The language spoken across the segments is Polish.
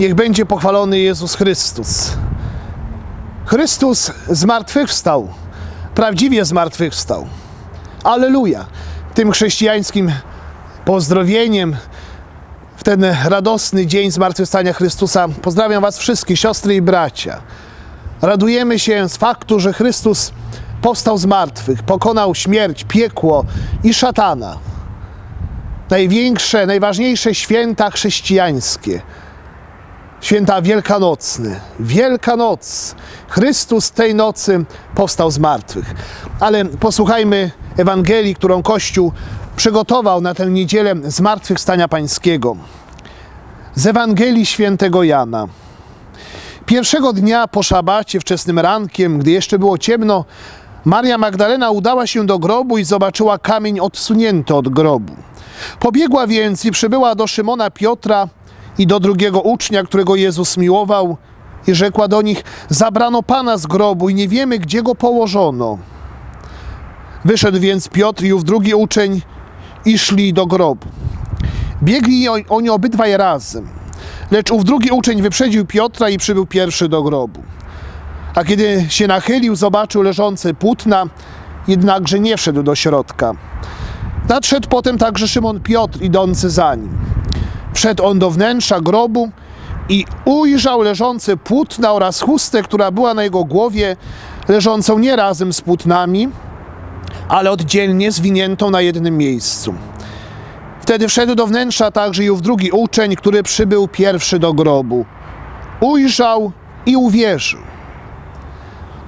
Niech będzie pochwalony Jezus Chrystus. Chrystus zmartwychwstał, prawdziwie zmartwychwstał. Aleluja! Tym chrześcijańskim pozdrowieniem w ten radosny dzień zmartwychwstania Chrystusa pozdrawiam Was wszystkich, siostry i bracia. Radujemy się z faktu, że Chrystus powstał z martwych, pokonał śmierć, piekło i szatana. Największe, najważniejsze święta chrześcijańskie. Święta wielkanocne. Wielkanoc. Chrystus tej nocy powstał z martwych. Ale posłuchajmy Ewangelii, którą Kościół przygotował na tę niedzielę zmartwychwstania Pańskiego. Z Ewangelii świętego Jana. Pierwszego dnia po szabacie, wczesnym rankiem, gdy jeszcze było ciemno, Maria Magdalena udała się do grobu i zobaczyła kamień odsunięty od grobu. Pobiegła więc i przybyła do Szymona Piotra i do drugiego ucznia, którego Jezus miłował, i rzekła do nich: Zabrano pana z grobu i nie wiemy, gdzie go położono. Wyszedł więc Piotr i ów drugi uczeń i szli do grobu. Biegli oni obydwaj razem, lecz ów drugi uczeń wyprzedził Piotra i przybył pierwszy do grobu. A kiedy się nachylił, zobaczył leżące płótna, jednakże nie wszedł do środka. Nadszedł potem także Szymon Piotr, idący za nim. Wszedł on do wnętrza grobu i ujrzał leżące płótna oraz chustę, która była na jego głowie, leżącą nie razem z płótnami, ale oddzielnie zwiniętą na jednym miejscu. Wtedy wszedł do wnętrza także ów drugi uczeń, który przybył pierwszy do grobu. Ujrzał i uwierzył.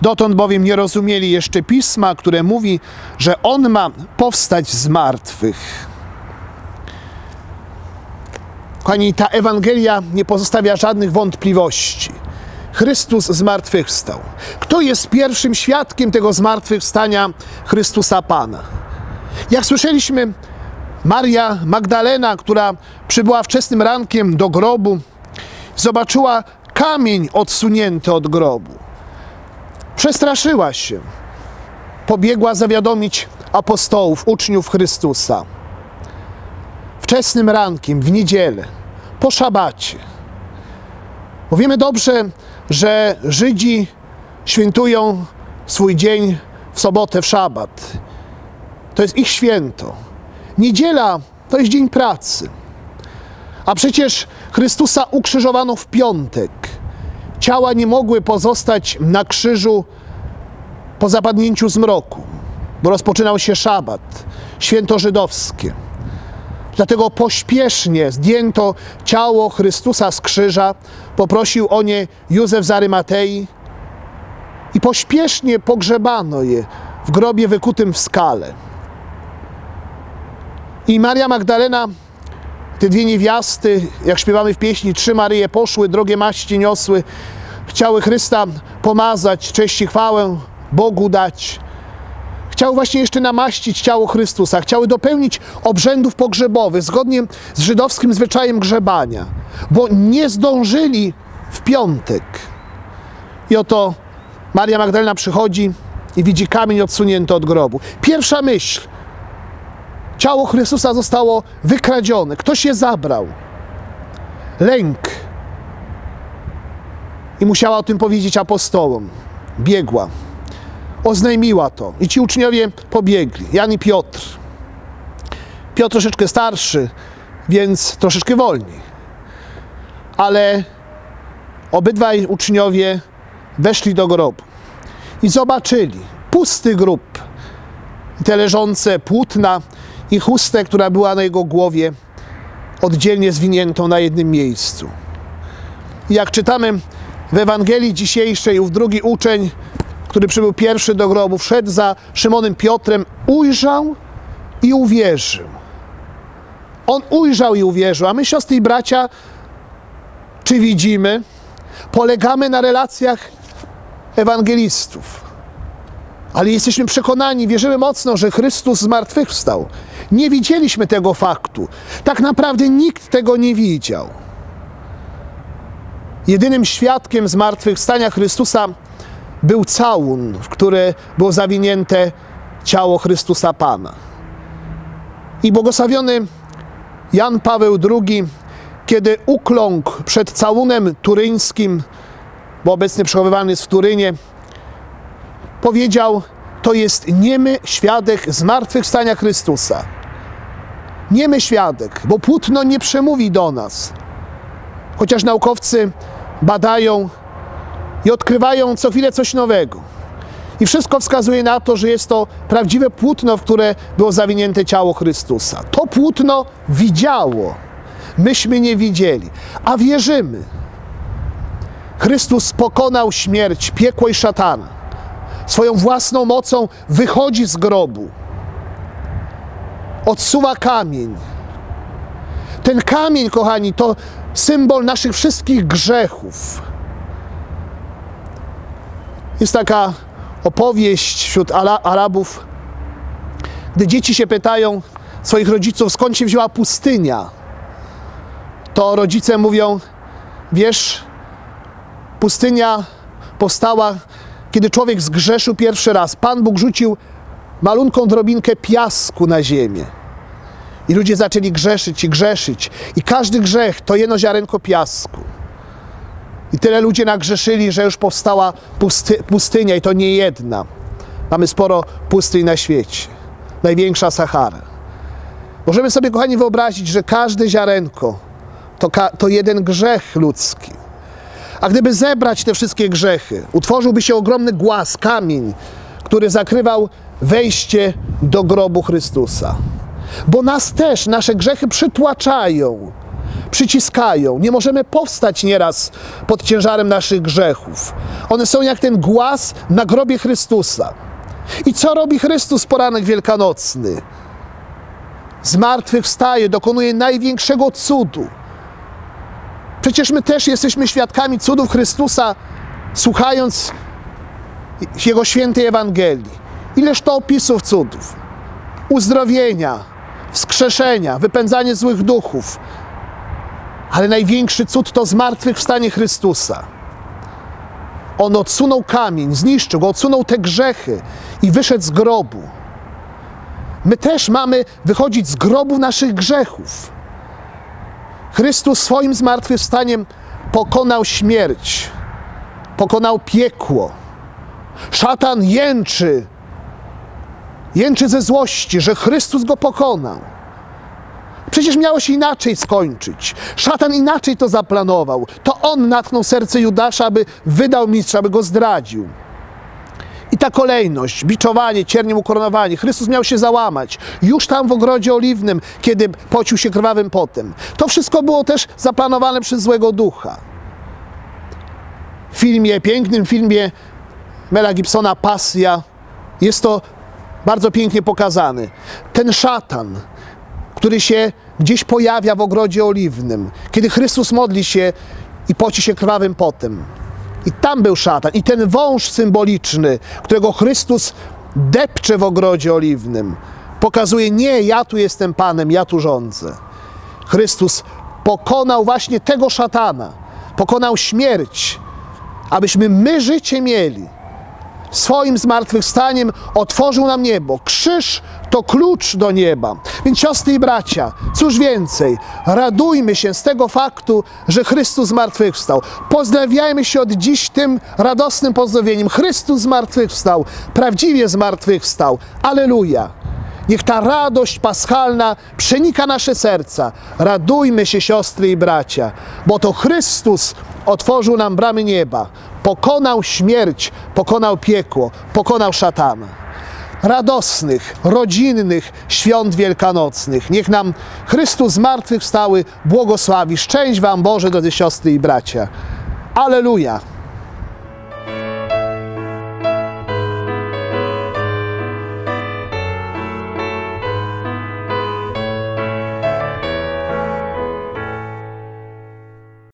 Dotąd bowiem nie rozumieli jeszcze pisma, które mówi, że on ma powstać z martwych. Kochani, ta Ewangelia nie pozostawia żadnych wątpliwości. Chrystus zmartwychwstał. Kto jest pierwszym świadkiem tego zmartwychwstania Chrystusa Pana? Jak słyszeliśmy, Maria Magdalena, która przybyła wczesnym rankiem do grobu, zobaczyła kamień odsunięty od grobu. Przestraszyła się. Pobiegła zawiadomić apostołów, uczniów Chrystusa. Wczesnym rankiem, w niedzielę, po szabacie. Bo wiemy dobrze, że Żydzi świętują swój dzień w sobotę, w szabat. To jest ich święto. Niedziela to jest dzień pracy. A przecież Chrystusa ukrzyżowano w piątek. Ciała nie mogły pozostać na krzyżu po zapadnięciu zmroku, bo rozpoczynał się szabat, święto żydowskie. Dlatego pośpiesznie zdjęto ciało Chrystusa z krzyża, poprosił o nie Józef z Arymatei i pośpiesznie pogrzebano je w grobie wykutym w skale. I Maria Magdalena, te dwie niewiasty, jak śpiewamy w pieśni, trzy Maryje poszły, drogie maści niosły, chciały Chrysta pomazać, cześć i chwałę Bogu dać. Chciały właśnie jeszcze namaścić ciało Chrystusa, chciały dopełnić obrzędów pogrzebowych zgodnie z żydowskim zwyczajem grzebania, bo nie zdążyli w piątek. I oto Maria Magdalena przychodzi i widzi kamień odsunięty od grobu. Pierwsza myśl. Ciało Chrystusa zostało wykradzione. Ktoś je zabrał. Lęk. I musiała o tym powiedzieć apostołom. Biegła. Oznajmiła to. I ci uczniowie pobiegli. Jan i Piotr. Piotr troszeczkę starszy, więc troszeczkę wolniej. Ale obydwaj uczniowie weszli do grobu i zobaczyli pusty grób, te leżące płótna i chustę, która była na jego głowie, oddzielnie zwiniętą na jednym miejscu. I jak czytamy w Ewangelii dzisiejszej, ów drugi uczeń, który przybył pierwszy do grobu, wszedł za Szymonem Piotrem, ujrzał i uwierzył. On ujrzał i uwierzył, a my, siostry i bracia, czy widzimy? Polegamy na relacjach ewangelistów. Ale jesteśmy przekonani, wierzymy mocno, że Chrystus zmartwychwstał. Nie widzieliśmy tego faktu. Tak naprawdę nikt tego nie widział. Jedynym świadkiem zmartwychwstania Chrystusa był całun, w który było zawinięte ciało Chrystusa Pana. I błogosławiony Jan Paweł II kiedy ukląkł przed całunem turyńskim, bo obecnie przechowywany jest w Turynie, powiedział: To jest niemy świadek zmartwychwstania Chrystusa. Niemy świadek, bo płótno nie przemówi do nas. Chociaż naukowcy badają i odkrywają co chwilę coś nowego. I wszystko wskazuje na to, że jest to prawdziwe płótno, w które było zawinięte ciało Chrystusa. To płótno widziało, myśmy nie widzieli, a wierzymy. Chrystus pokonał śmierć, piekło i szatana. Swoją własną mocą wychodzi z grobu. Odsuwa kamień. Ten kamień, kochani, to symbol naszych wszystkich grzechów. Jest taka opowieść wśród Arabów, gdy dzieci się pytają swoich rodziców, skąd się wzięła pustynia, to rodzice mówią: Wiesz, pustynia powstała, kiedy człowiek zgrzeszył pierwszy raz. Pan Bóg rzucił malunką drobinkę piasku na ziemię. I ludzie zaczęli grzeszyć i grzeszyć. I każdy grzech to jedno ziarenko piasku. I tyle ludzie nagrzeszyli, że już powstała pusty, pustynia i to nie jedna. Mamy sporo pustyń na świecie. Największa Sahara. Możemy sobie, kochani, wyobrazić, że każde ziarenko to, to jeden grzech ludzki. A gdyby zebrać te wszystkie grzechy, utworzyłby się ogromny głaz, kamień, który zakrywał wejście do grobu Chrystusa. Bo nas też nasze grzechy przytłaczają przyciskają. Nie możemy powstać nieraz pod ciężarem naszych grzechów. One są jak ten głaz na grobie Chrystusa. I co robi Chrystus poranek wielkanocny? Z martwych wstaje, dokonuje największego cudu. Przecież my też jesteśmy świadkami cudów Chrystusa, słuchając Jego świętej Ewangelii. Ileż to opisów cudów? Uzdrowienia, wskrzeszenia, wypędzanie złych duchów, ale największy cud to zmartwychwstanie Chrystusa. On odsunął kamień, zniszczył go, odsunął te grzechy i wyszedł z grobu. My też mamy wychodzić z grobu naszych grzechów. Chrystus swoim zmartwychwstaniem pokonał śmierć, pokonał piekło. Szatan jęczy, jęczy ze złości, że Chrystus go pokonał. Przecież miało się inaczej skończyć. Szatan inaczej to zaplanował. To on natknął serce Judasza, aby wydał mistrza, aby go zdradził. I ta kolejność, biczowanie, cierniem ukoronowanie, Chrystus miał się załamać. Już tam w ogrodzie oliwnym, kiedy pocił się krwawym potem. To wszystko było też zaplanowane przez złego ducha. W filmie, pięknym filmie Mela Gibsona Pasja jest to bardzo pięknie pokazany. Ten szatan, który się gdzieś pojawia w ogrodzie oliwnym, kiedy Chrystus modli się i poci się krwawym potem. I tam był szatan. I ten wąż symboliczny, którego Chrystus depcze w ogrodzie oliwnym, pokazuje: Nie, ja tu jestem Panem, ja tu rządzę. Chrystus pokonał właśnie tego szatana, pokonał śmierć, abyśmy my życie mieli swoim zmartwychwstaniem otworzył nam niebo. Krzyż to klucz do nieba. Więc siostry i bracia, cóż więcej, radujmy się z tego faktu, że Chrystus zmartwychwstał. Pozdrawiajmy się od dziś tym radosnym pozdrowieniem. Chrystus zmartwychwstał, prawdziwie zmartwychwstał. Aleluja. Niech ta radość paschalna przenika nasze serca. Radujmy się, siostry i bracia, bo to Chrystus otworzył nam bramy nieba, pokonał śmierć, pokonał piekło, pokonał szatana. Radosnych, rodzinnych świąt wielkanocnych. Niech nam Chrystus zmartwychwstały błogosławi. Szczęść Wam Boże, drodzy siostry i bracia. Aleluja!